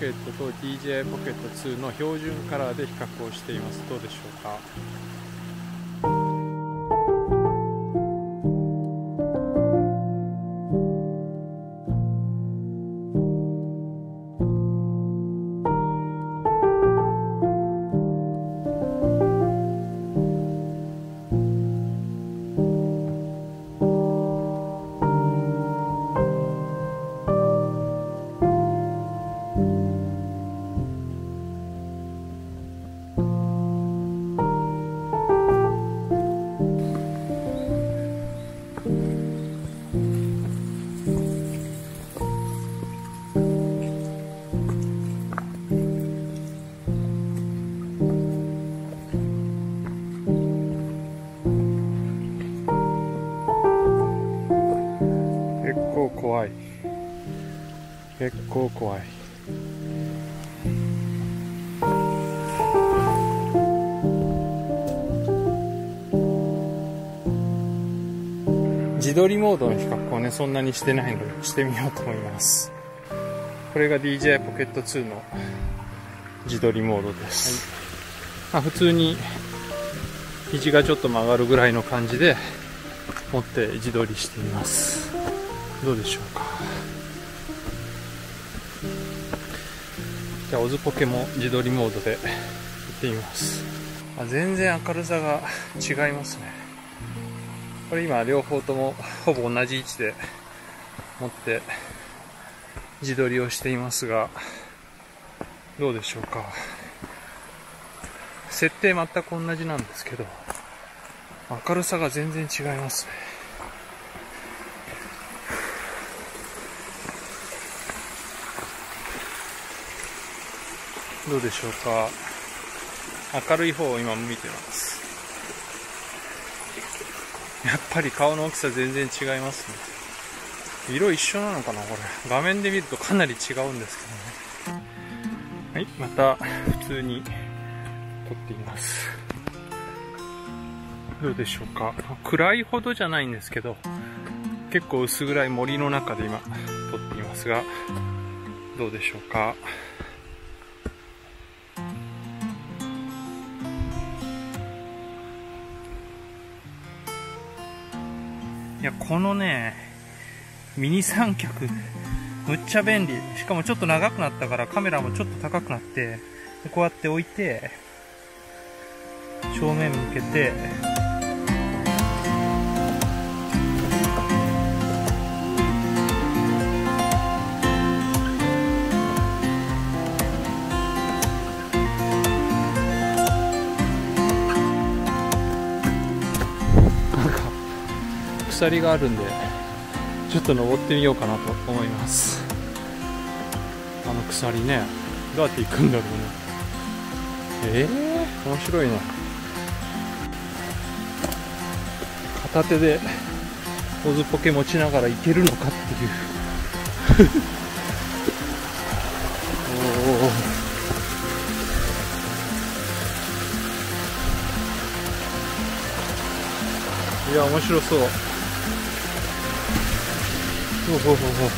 ケットと DJI ポケット2の標準カラーで比較をしています。どうでしょうか？構怖い。自撮りモードの比較をねそんなにしてないのでしてみようと思います。これが DJI ポケット2の自撮りモードです、まあ、普通に肘がちょっと曲がるぐらいの感じで持って自撮りしています。どうでしょうか？じゃあオズポケも自撮りモードで行ってみます。あ全然明るさが違いますね。これ今両方ともほぼ同じ位置で持って自撮りをしていますがどうでしょうか。設定全く同じなんですけど明るさが全然違いますね。どうでしょうか？明るい方を今見てます。やっぱり顔の大きさ全然違いますね。色一緒なのかなこれ。画面で見るとかなり違うんですけどね。はいまた普通に撮っています。どうでしょうか？暗いほどじゃないんですけど結構薄暗い森の中で今撮っていますがどうでしょうか？いやこのねミニ三脚むっちゃ便利。しかもちょっと長くなったからカメラもちょっと高くなってこうやって置いて正面向けて鎖があるんでちょっと登ってみようかなと思います。あの鎖ねどうやって行くんだろうね。ええー、面白いね片手でオズポケ持ちながら行けるのかっていう。おおいや面白そう。ほうほうほうほう。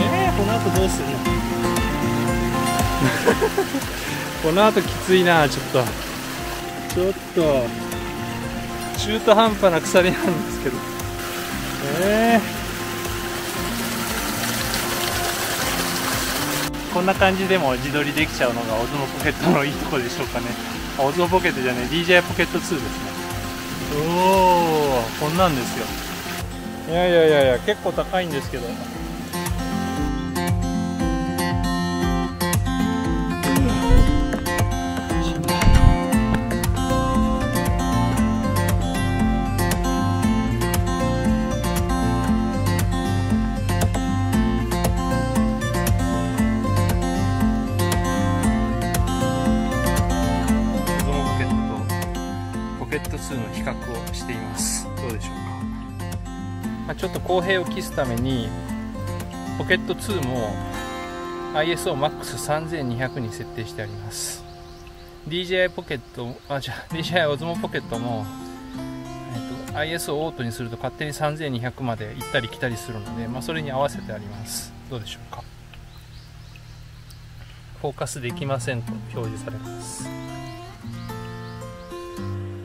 えー、この後どうするの？この後きついなちょっと。ちょっと。中途半端な鎖なんですけど。ええこんな感じでも自撮りできちゃうのがオズモポケットのいいとこでしょうかね。あオズモポケットじゃね DJI ポケット2ですね。おおこんなんですよ。いやいやいやいや結構高いんですけど。まあ、ちょっと公平を期すためにポケット2も ISOMAX3200 に設定してあります DJI ポケット、あ、じゃあ DJI オズモポケットも、えっと、IS をオートにすると勝手に3200まで行ったり来たりするので、まあ、それに合わせてあります。どうでしょうか。フォーカスできませんと表示されます。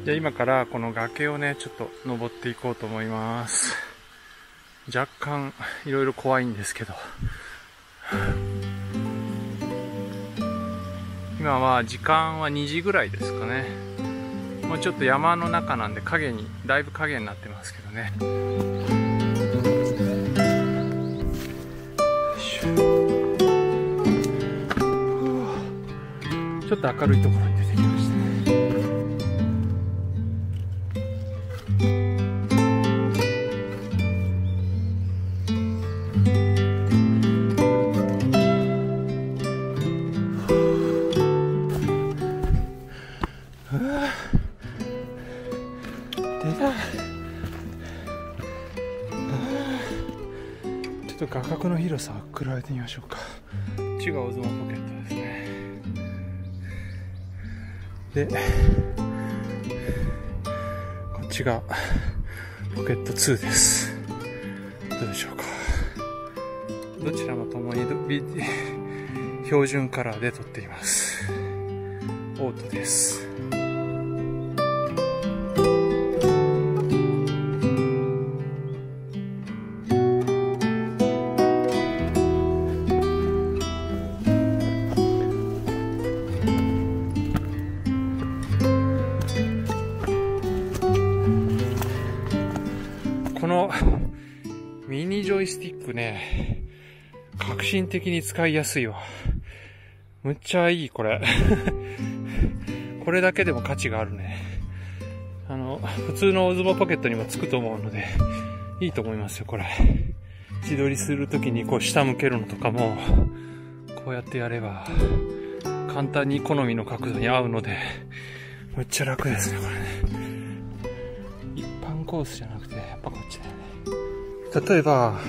じゃあ今からこの崖をね、ちょっと登っていこうと思います。若干いろいろ怖いんですけど。今は時間は2時ぐらいですかね。もうちょっと山の中なんで影に、だいぶ影になってますけどね。ちょっと明るいところに出てきましたちょっと画角の広さを比べてみましょうか。こっちがオズモポケットですね。で、こっちがポケット2です。どうでしょうか。どちらもともに標準カラーで撮っています。オートです。このミニジョイスティックね、革新的に使いやすいわ。むっちゃいい、これ。これだけでも価値があるね。あの、普通のオズボポケットにもつくと思うので、いいと思いますよ、これ。自撮りするときにこう下向けるのとかも、こうやってやれば、簡単に好みの角度に合うので、むっちゃ楽ですね、これ。コースじゃなくて、やっぱこっちだよね。例えば、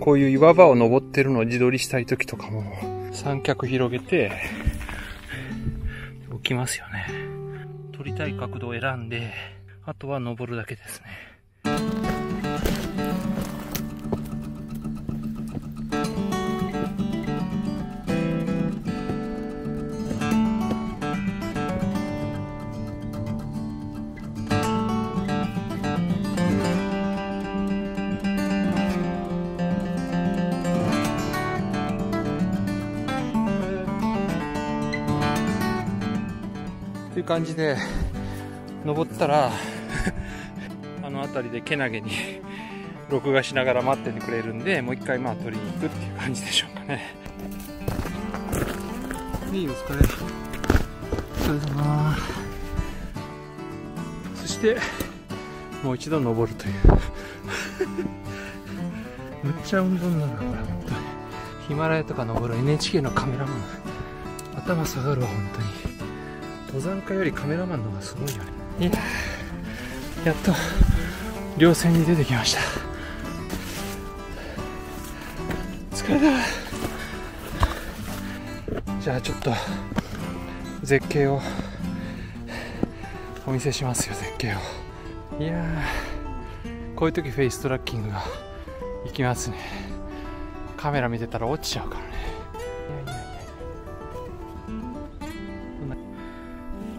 こういう岩場を登ってるのを自撮りしたい時とかも、三脚広げて、置きますよね。撮りたい角度を選んで、あとは登るだけですね。いう感じで登ったら あの辺りでけなげに 録画しながら待っててくれるんでもう一回まあ取りに行くっていう感じでしょうかね。いいお疲れお疲れ様。そしてもう一度登るという。むっちゃ運動になるこれ本当に。ヒマラヤとか登る NHK のカメラマン頭下がるわ本当に登山家よりカメラマンの方がすごいよね。いややっと稜線に出てきました。疲れた。じゃあちょっと絶景をお見せしますよ絶景を。いやこういう時フェイストラッキングがいきますね。カメラ見てたら落ちちゃうから。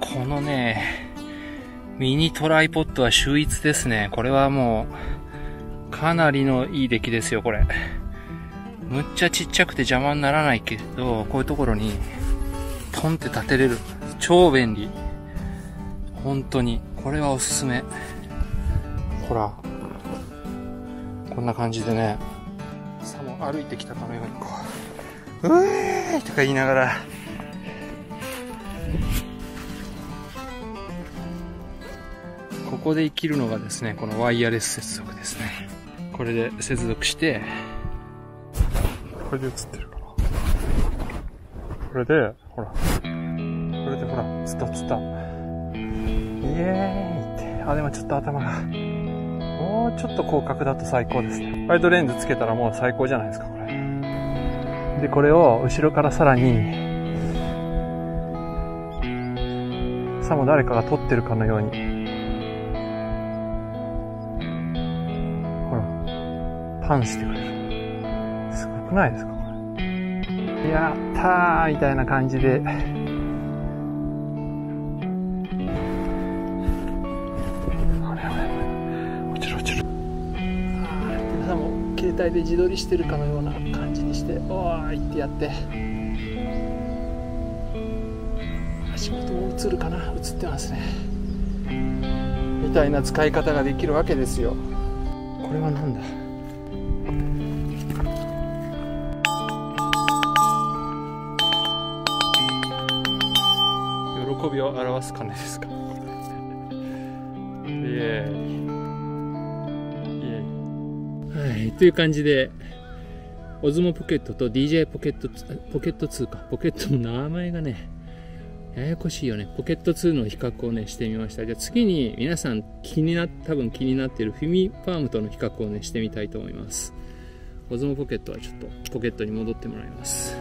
このね、ミニトライポッドは秀逸ですね。これはもう、かなりのいい出来ですよ、これ。むっちゃちっちゃくて邪魔にならないけど、こういうところに、ポンって立てれる。超便利。本当に。これはおすすめ。ほら。こんな感じでね、さも歩いてきたかのようにこう、うえーいとか言いながら、ここで生きるのがですね、このワイヤレス接続ですね。これで接続して、これで映ってるかな。これで、ほら。これでほら、つたつた。イエーイって。あ、でもちょっと頭が。もうちょっと広角だと最高ですね。ワイドレンズつけたらもう最高じゃないですか、これ。で、これを後ろからさらに、さも誰かが撮ってるかのように。ら、パンしてくれる。すごくないですか？これ。やったーみたいな感じで。携帯で自撮りしてるかのような感じにして「おーい!」ってやって足元も映るかな？映ってますねみたいな使い方ができるわけですよこれは何だ？びを表す鐘ですか？イエーイはい、という感じで、オズモポケットと DJI ポケット、ポケット2か。ポケットの名前がね、ややこしいよね。ポケット2の比較をね、してみました。じゃあ次に皆さん気にな、多分気になっているフィミパームとの比較をね、してみたいと思います。オズモポケットはちょっとポケットに戻ってもらいます。